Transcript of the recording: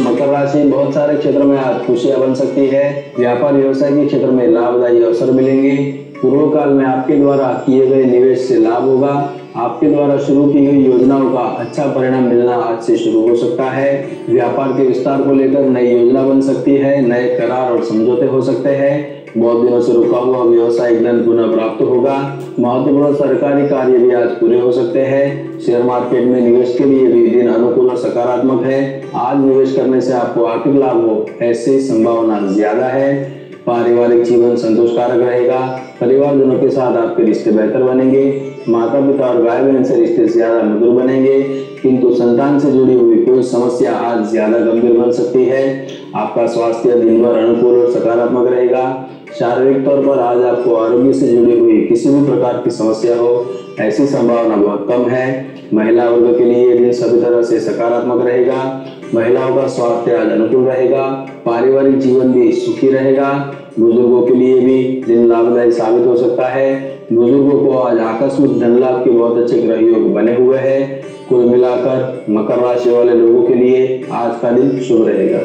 मकर राशि बहुत सारे क्षेत्र में आज खुशियाँ बन सकती है। व्यापार व्यवसाय के क्षेत्र में लाभदायी अवसर मिलेंगे। पूर्व काल में आपके द्वारा किए गए निवेश से लाभ होगा। आपके द्वारा शुरू की गई योजनाओं का अच्छा परिणाम मिलना आज से शुरू हो सकता है। व्यापार के विस्तार को लेकर नई योजना बन सकती है। नए करार और समझौते हो सकते हैं। बहुत दिनों से रुका हुआ व्यवसायिक धन पुनः प्राप्त होगा। महत्वपूर्ण सरकारी कार्य भी आज पूरे हो सकते हैं। शेयर मार्केट में निवेश के लिए सकारात्मक है। आज निवेश करने से आपको आर्थिक लाभ हो, ऐसी संभावना ज़्यादा है। पारिवारिक जीवन संतोषकारक रहेगा। परिवारजनों के साथ आपके रिश्ते बेहतर बनेंगे। माता पिता और भाई बहन से रिश्ते ज़्यादा मधुर बनेंगे। किंतु संतान से जुड़ी हुई कोई समस्या आज ज़्यादा गंभीर बन सकती है। आपका स्वास्थ्य दिन भर अनुकूल और सकारात्मक रहेगा। शारीरिक तौर पर आज आपको आरोग्य से जुड़ी हुई किसी भी प्रकार की समस्या हो, ऐसी संभावना बहुत कम है। महिला वर्ग के लिए दिन सभी तरह से सकारात्मक रहेगा। महिलाओं का स्वास्थ्य अनुकूल रहेगा, पारिवारिक जीवन भी सुखी रहेगा। बुज़ुर्गों के लिए भी दिन लाभदायी साबित हो सकता है। बुजुर्गो को आज आकस्मिक धन लाभ के बहुत अच्छे ग्रह योग बने हुए हैं। कुल मिलाकर मकर राशि वाले लोगों के लिए आज का दिन शुभ रहेगा।